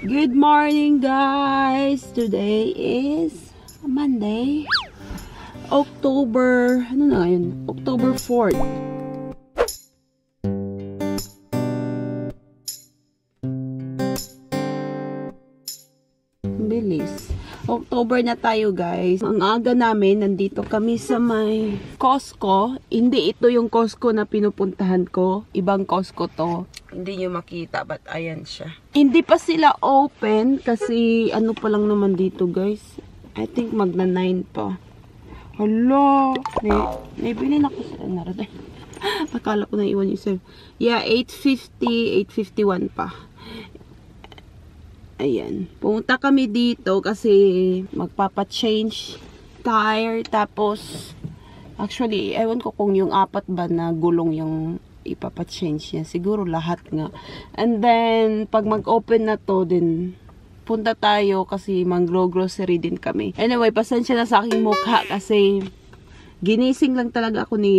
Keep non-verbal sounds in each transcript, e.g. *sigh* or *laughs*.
Good morning guys! Today is Monday. October, ano na ngayon? October 4th. October na tayo guys. Ang aga namin, nandito kami sa may Costco. Hindi ito yung Costco na pinupuntahan ko. Ibang Costco to. Hindi nyo makita, but ayan siya. Hindi pa sila open kasi ano pa lang naman dito guys. I think magna 9 pa. Hala! May, may bilhin ako sa narada. *laughs* Akala ko na iwan yung sir. Yeah, 850, 851 pa. Ayan. Pumunta kami dito kasi magpapa-change tire. Tapos, actually, ewan ko kung yung apat ba na gulong yung ipapa-change niya. Siguro lahat nga. And then, pag mag-open na to, din punta tayo kasi mag-grocery din kami. Anyway, pasensya na sa aking mukha kasi ginising lang talaga ako ni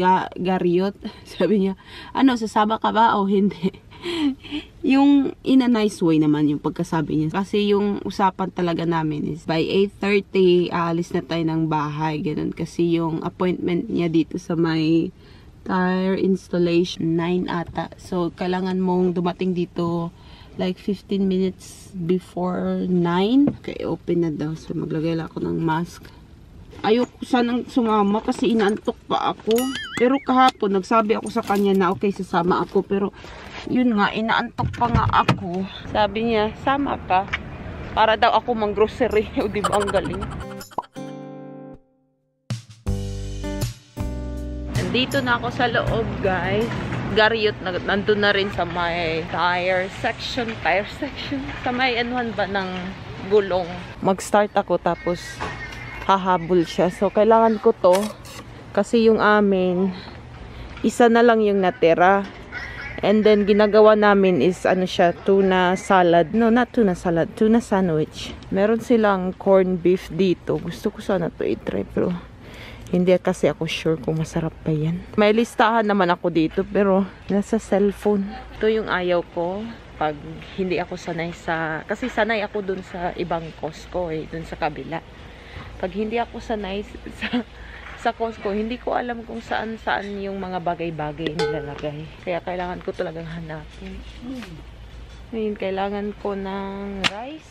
Ga Gariot. *laughs* Sabi niya, ano, sasama ka ba o hindi? *laughs* yung in a nice way naman yung pagkasabi niya. Kasi yung usapan talaga namin is by 8.30, aalis na tayo ng bahay. Ganun. Kasi yung appointment niya dito sa may tire installation 9 ata. So, kailangan mong dumating dito like 15 minutes before 9. Okay, open na daw. So, maglagay lang ako ng mask. Ayoko sanang sumama kasi inaantok pa ako. Pero kahapon, nagsabi ako sa kanya na okay, sasama ako. Pero, yun nga, inaantok pa nga ako. Sabi niya, sama ka. Para daw ako mang grocery. *laughs* O, di ba ang galing? Nandito na ako sa loob, guys. Gariot, na, nandun na rin sa may tire section. Tire section. Sa may anuhan ba ng gulong. Mag-start ako tapos hahabol siya. So, kailangan ko to. Kasi yung amin, isa na lang yung natira. And then, ginagawa namin is, ano siya, tuna salad. No, not tuna salad. Tuna sandwich. Meron silang corn beef dito. Gusto ko sana to i-try, pero hindi kasi ako sure kung masarap pa yan. May listahan naman ako dito, pero nasa cellphone. Ito yung ayaw ko pag hindi ako sanay sa... Kasi sanay ako dun sa ibang Costco eh, dun sa kabila. Pag hindi ako sanay sa sa Costco, hindi ko alam kung saan-saan yung mga bagay-bagay nilalagay. Kaya kailangan ko talagang hanapin. Ngayon, kailangan ko ng rice.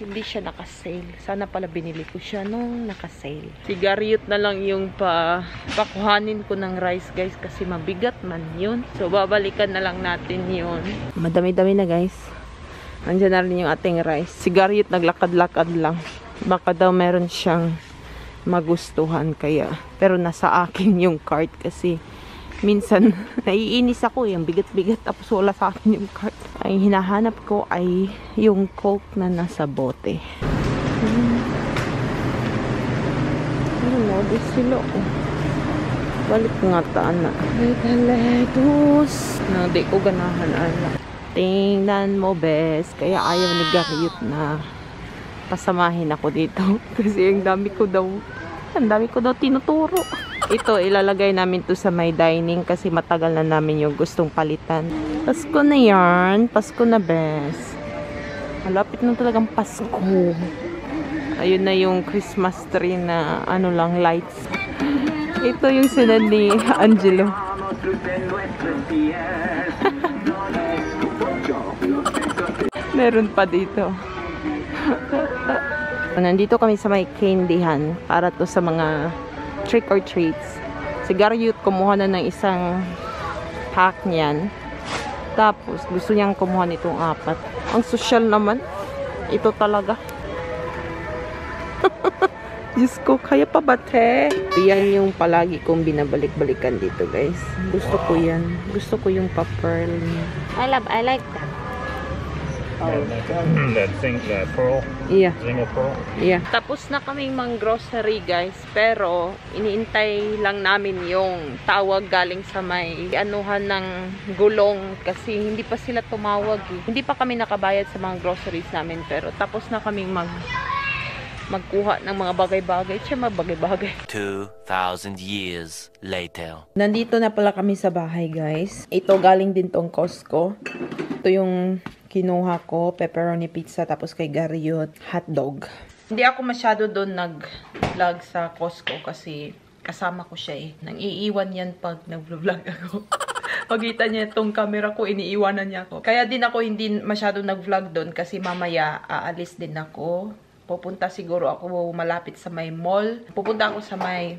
Hindi siya nakasale. Sana pala binili ko siya nung nakasale. Sigariot na lang yung pa pakuhanin ko ng rice, guys, kasi mabigat man yun. So, babalikan na lang natin yun. Madami-dami na, guys. Nandiyan na rin yung ating rice. Sigariot, naglakad-lakad lang. Baka daw meron siyang magustuhan kaya. Pero nasa akin yung cart kasi minsan *laughs* naiinis ako yung bigat-bigat tapos wala sa akin yung cart ay hinahanap ko ay yung coke na nasa bote. Hmm. ano mo di sila oh. balik nga taan na lettuce na di ko ganahan ala tingnan mo bes. Kaya ayaw ni Gariot na pasamahin ako dito. *laughs* Kasi ang dami ko daw, ang dami ko daw tinuturo. Ito, ilalagay namin to sa may dining kasi matagal na namin yung gustong palitan. Pasko na yarn. Pasko na best. Malapit na talagang Pasko. Ayun na yung Christmas tree na ano lang, lights. Ito yung sinad ni Angelo. *laughs* Meron pa dito. *laughs* Nandito kami sa may candyhan para to sa mga trick or treats. Si Garyut kumuha na ng isang pack niyan. Tapos gusto niyang kumuha nitong apat. Ang social naman. Ito talaga. *laughs* Diyos ko, kaya pa ba te? Yan yung palagi kong binabalik-balikan dito guys. Gusto ko yan. Gusto ko yung pa-pearl niya. I love, I like that. Oh. that thing, that pearl, Yeah. ring of pearl. Yeah. Tapos na kaming mang grocery guys, pero iniintay lang namin yung tawag galing sa may anuhan ng gulong kasi hindi pa sila tumawag eh. Hindi pa kami nakabayad sa mga groceries namin pero tapos na kaming mag magkuha ng mga bagay-bagay. Siya mga bagay-bagay. 2,000 years later. Nandito na pala kami sa bahay, guys. Ito, galing din tong Costco. Ito yung kinuha ko, pepperoni pizza, tapos kay Gariot, hotdog. Hindi ako masyado doon nag-vlog sa Costco kasi kasama ko siya eh. Nang iiwan yan pag nag-vlog ako. *laughs* Pagkita niya itong camera ko, iniiwanan niya ako. Kaya din ako hindi masyado nag-vlog doon kasi mamaya aalis din ako. Pupunta siguro ako malapit sa may mall. Pupunta ako sa may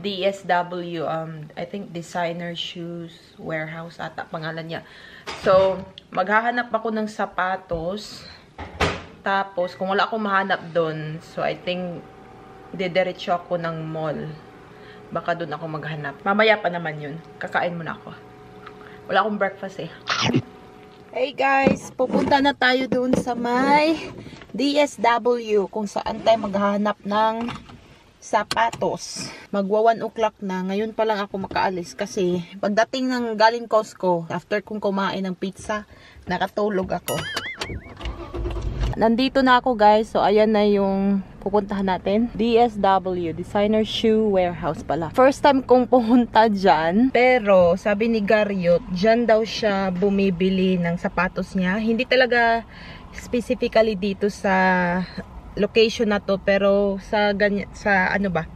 DSW, um, I think Designer Shoes Warehouse ata pangalan niya. So, maghahanap ako ng sapatos. Tapos, kung wala akong mahanap doon, so I think, didiretso ako ng mall. Baka doon ako maghanap. Mamaya pa naman yun. Kakain muna ako. Wala akong breakfast eh. Hey guys, pupunta na tayo doon sa may DSW kung saan tayo maghahanap ng sapatos. Magwa 1 o'clock na. Ngayon pa lang ako makaalis kasi pagdating ng galing Costco, after kong kumain ng pizza, nakatulog ako. Nandito na ako guys. So, ayan na yung pupuntahan natin. DSW, Designer Shoe Warehouse pala. First time kong pumunta dyan. Pero, sabi ni Gariot, dyan daw siya bumibili ng sapatos niya. Hindi talaga specifically dito sa location na to. Pero, sa, ganyan, sa ano ba?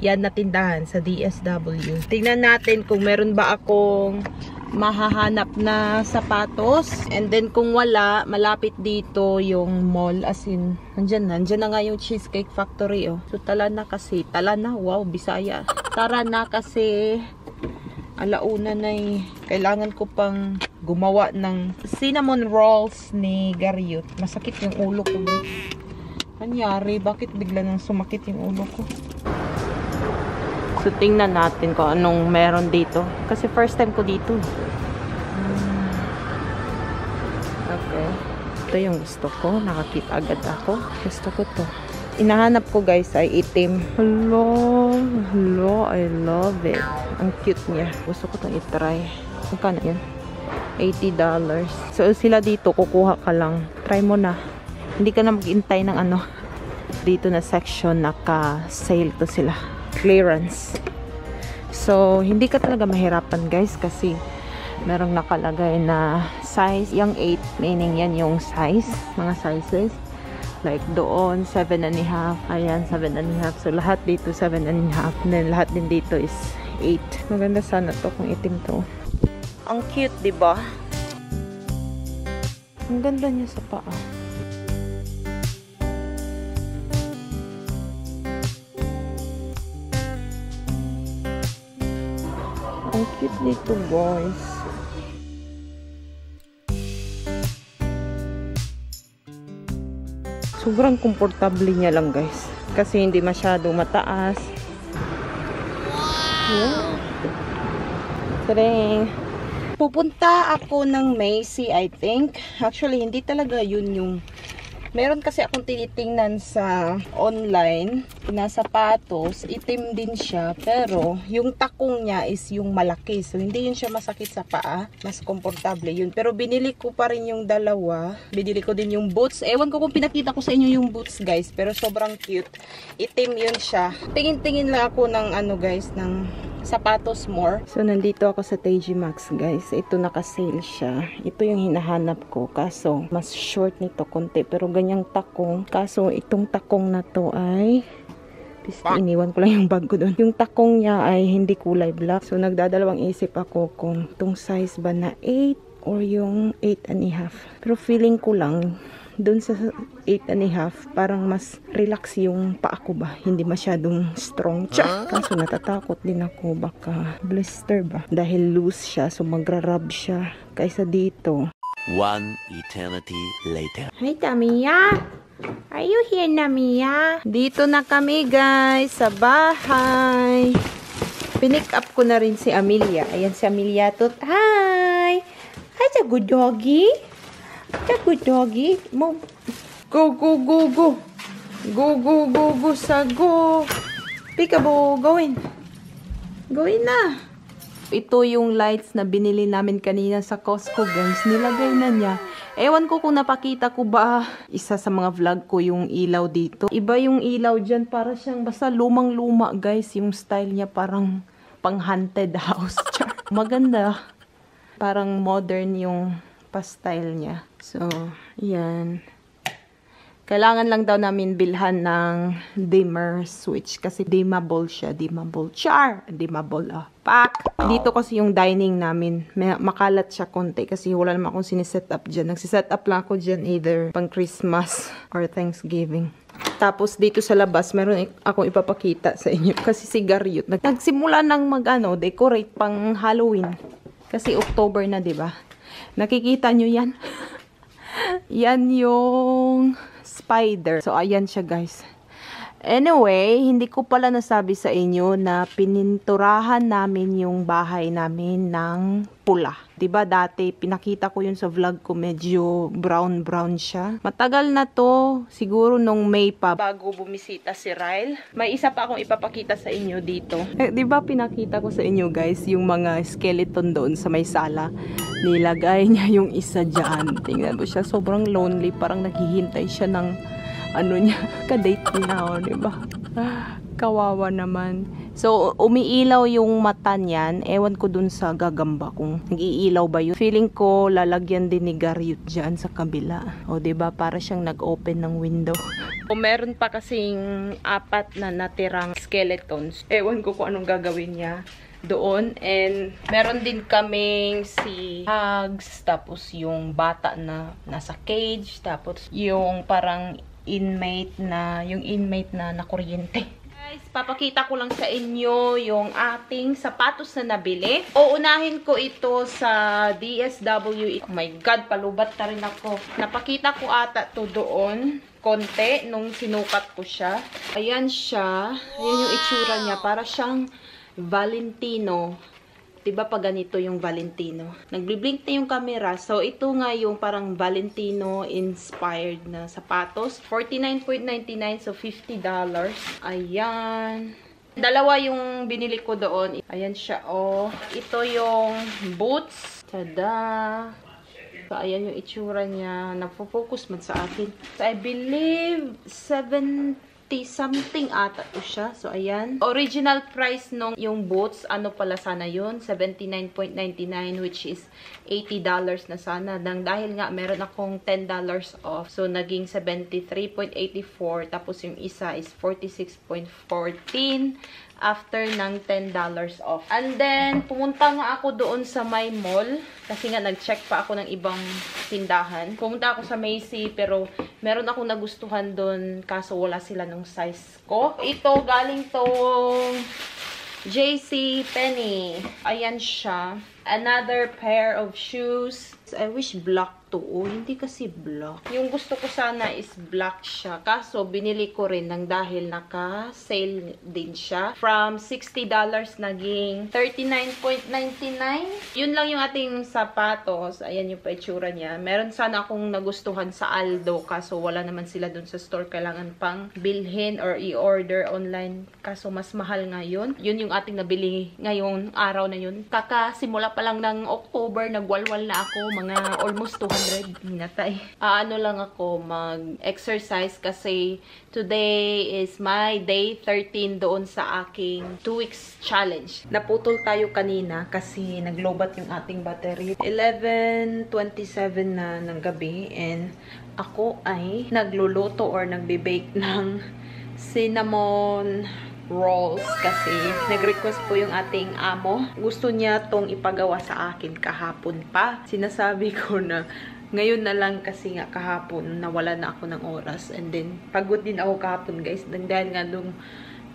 Yan na tindahan sa DSW. Tingnan natin kung meron ba akong mahahanap na sapatos. And then kung wala, malapit dito yung mall. As in, nandyan na. Nandyan na nga yung Cheesecake Factory. Oh. So tala na kasi. Tala na. Wow, Bisaya. Tara na kasi alauna na eh. Kailangan ko pang gumawa ng cinnamon rolls ni Gariot. Masakit yung ulo ko. Anyari? Bakit bigla nang sumakit yung ulo ko? So, tingnan natin kung anong meron dito. Kasi first time ko dito. Okay. Ito yung gusto ko. Nakakita agad ako. Gusto ko to. Inahanap ko guys ay itim. Hello. Hello. I love it. Ang cute niya. Gusto ko itong itry. Magkano yan? $80. So, sila dito, kukuha ka lang. Try mo na. Hindi ka na mag-intay ng ano. Dito na section, naka-sale to sila clearance. So, hindi ka talaga mahirapan guys kasi merong nakalagay na size, yung 8, meaning yan yung size, mga sizes. Like doon, 7 and a half, ayan, 7 and a half. So, lahat dito 7 and a half. And then, lahat din dito is 8. Maganda sana to kung itim to. Ang cute, ba? Ang ganda niya sa paa. Nito, guys. Sobrang komportable niya lang, guys. Kasi hindi masyado mataas. Wow! Tring! Pupunta ako ng Macy, I think. Actually, hindi talaga yun yung Meron kasi akong tinitingnan sa online na sapatos, itim din siya, pero yung takong niya is yung malaki. So, hindi yun siya masakit sa paa. Mas komportable yun. Pero binili ko pa rin yung dalawa. Binili ko din yung boots. Ewan ko kung pinakita ko sa inyo yung boots, guys. Pero sobrang cute. Itim yun siya. Tingin-tingin lang ako ng ano, guys, ng sapatos more. So, nandito ako sa TG Maxx, guys. Ito naka-sale siya. Ito yung hinahanap ko. Kaso, mas short nito konti. Pero ganyang takong. Kaso, itong takong na to ay... Iniwan ko lang yung bag ko doon. Yung takong niya ay hindi kulay black. So, nagdadalawang isip ako kung itong size ba na 8 or yung 8 and a half. Pero feeling ko lang, doon sa 8 and a half, parang mas relax yung paa ko ba. Hindi masyadong strong. Tsa! Kaso natatakot din ako. Baka blister ba? Dahil loose siya, so magra-rub siya. Kaysa dito. One eternity later. Hi, Tamiya! Are you here, Namiya? Dito na kami, guys, sa bahay. Pinick up ko na rin si Amelia. Ayan si Amelia to. Hi! Hi, sa good doggy. Sa good doggy. Mo. Go, go, go, go. Go, go, go, go, sa go. Peekaboo, go in. Go in na. Ito yung lights na binili namin kanina sa Costco, guys. Nilagay na niya. Ewan ko kung napakita ko ba isa sa mga vlog ko yung ilaw dito. Iba yung ilaw dyan. Para siyang basta lumang-luma, guys. Yung style niya parang pang haunted house. *laughs* Maganda. Parang modern yung pa-style niya. So, yan. Kailangan lang daw namin bilhan ng dimmer switch kasi dimmable siya. Dimmable. Char! Dimmable. Ah. Pak! Dito kasi yung dining namin. May, makalat siya konti kasi wala naman akong siniset up dyan. Nagsiset up lang ako dyan either pang Christmas or Thanksgiving. Tapos dito sa labas, meron akong ipapakita sa inyo. *laughs* Kasi si Garyot, nag- nagsimula ng mag, ano, decorate pang Halloween. Kasi October na, di ba? Nakikita nyo yan? *laughs* yan yung spider. So, ayan siya, guys. Anyway, hindi ko pala nasabi sa inyo na pininturahan namin yung bahay namin ng pula. 'Di ba dati pinakita ko yun sa vlog ko medyo brown brown siya. Matagal na to, siguro nung May pa bago bumisita si Ryle. May isa pa akong ipapakita sa inyo dito. Eh, 'Di ba pinakita ko sa inyo guys yung mga skeleton doon sa may sala. Nilagay *laughs* niya yung isa diyan. Tingnan mo siya, sobrang lonely, parang naghihintay siya ng ano niya, *laughs* kadate niya, o, di ba? Kawawa naman. So, umiilaw yung mata niyan. Ewan ko dun sa gagamba kung nag-iilaw ba yun. Feeling ko, lalagyan din ni Garyut dyan sa kabila. O, ba Para siyang nag-open ng window. *laughs* O, meron pa kasing apat na natirang skeletons. Ewan ko kung anong gagawin niya doon. And meron din kaming si Hugs, tapos yung bata na nasa cage, tapos yung parang inmate na, yung inmate na nakuryente. Guys, papakita ko lang sa inyo yung ating sapatos na nabili. Uunahin ko ito sa DSW. Oh my God, palubat na rin ako. Napakita ko ata to doon konti nung sinukat ko siya. Ayan siya. Ayan yung itsura niya. Para siyang Valentino. Diba pag ganito yung Valentino? Nagbiblink na yung camera. So, ito nga yung parang Valentino inspired na sapatos. 49.99 so $50. Ayan. Dalawa yung binili ko doon. Ayan siya, oh. Ito yung boots. Tada! So, ayan yung itsura niya. Nagpo-focus man sa akin. So, I believe 70 something ata to siya. So, ayan. Original price nung yung boots, ano pala sana yun? 79.99 which is $80 na sana. Nang dahil nga, meron akong $10 off. So, naging 73.84. Tapos yung isa is 46.14 after ng $10 off. And then, pumunta nga ako doon sa my mall. Kasi nga, nag-check pa ako ng ibang tindahan. Pumunta ako sa Macy, pero meron akong nagustuhan doon. Kaso wala sila nung size ko. Ito, galing tong JC Penny. Ayan siya. Another pair of shoes. I wish black to. Oh, hindi kasi black. Yung gusto ko sana is black siya. Kaso, binili ko rin nang dahil naka-sale din siya. From $60 naging $39.99. Yun lang yung ating sapatos. Ayan yung paitsura niya. Meron sana akong nagustuhan sa Aldo. Kaso, wala naman sila dun sa store. Kailangan pang bilhin or i-order online. Kaso, mas mahal ngayon. Yun yung ating nabili ngayong araw na yun. Kakasimula pa lang ng October, nagwalwal na ako. Mga almost 200 hinatay. Ah, ano lang ako mag-exercise kasi today is my day 13 doon sa aking 2 weeks challenge. Naputol tayo kanina kasi naglobat yung ating battery. 11.27 na ng gabi and ako ay nagluluto or nagbe-bake ng cinnamon rolls kasi nag-request po yung ating amo. Gusto niya tong ipagawa sa akin kahapon pa. Sinasabi *laughs* ko na ngayon na lang kasi nga kahapon nawala na ako ng oras and then pagod din ako kahapon guys dahil nga nung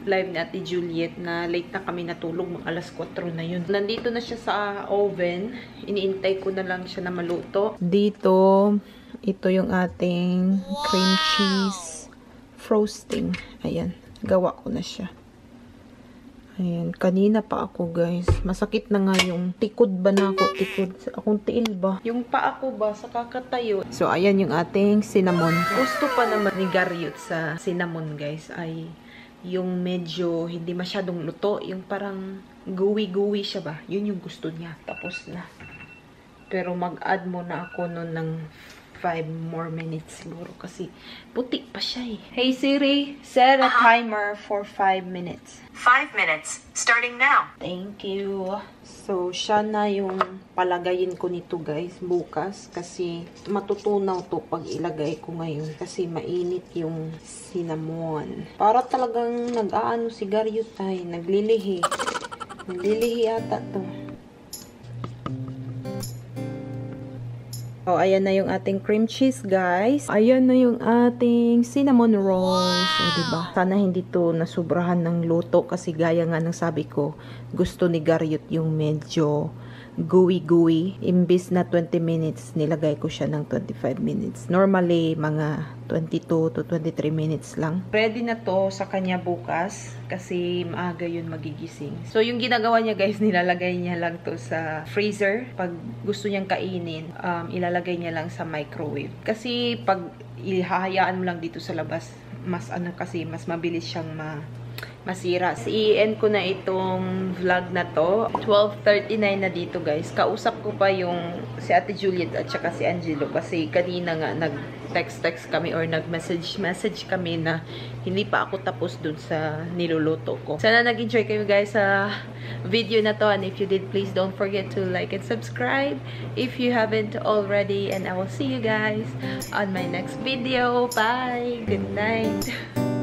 live ni Ate Juliet na late na kami natulog mga alas 4 na yun. Nandito na siya sa oven. Iniintay ko na lang siya na maluto. Dito, ito yung ating cream cheese frosting. Ayan, gawa ko na siya. Ayan, kanina pa ako guys. Masakit na nga yung tikod ba na ako? Tikod. Akong tiil ba? Yung pa ako ba sa kakatayo. So, ayan yung ating cinnamon. Gusto pa naman ni Garyot sa cinnamon guys ay yung medyo hindi masyadong luto. Yung parang gooey-gooey siya ba? Yun yung gusto niya. Tapos na. Pero mag-add muna ako nun ng 5 more minutes siguro kasi puti pa siya eh. Hey Siri, set a timer for 5 minutes. Five minutes, starting now. Thank you. So, siya na yung palagayin ko nito guys bukas kasi matutunaw to pag ilagay ko ngayon kasi mainit yung cinnamon. Para talagang nag-aano sigaryot ay naglilihi. Naglilihi ata to. Oh, ayan na yung ating cream cheese, guys. Ayan na yung ating cinnamon rolls. O, diba? Sana hindi to nasubrahan ng luto kasi gaya nga ng sabi ko, gusto ni Garyot yung medyo gooey-gooey. Imbis na 20 minutes, nilagay ko siya ng 25 minutes. Normally, mga 22 to 23 minutes lang. Ready na to sa kanya bukas kasi maaga yun magigising. So, yung ginagawa niya guys, *laughs* nilalagay niya lang to sa freezer. Pag gusto niyang kainin, um, ilalagay niya lang sa microwave. Kasi pag ihahayaan mo lang dito sa labas, mas ano kasi, mas mabilis siyang ma masira. I-end ko na itong vlog na to. 12.39 na dito guys. Kausap ko pa yung si Ate Juliet at saka si Angelo kasi kanina nga nag-text-text kami or nag-message-message kami na hindi pa ako tapos dun sa niluluto ko. Sana nag-enjoy kayo guys sa video na to and if you did, please don't forget to like and subscribe if you haven't already and I will see you guys on my next video. Bye! Good night! *laughs*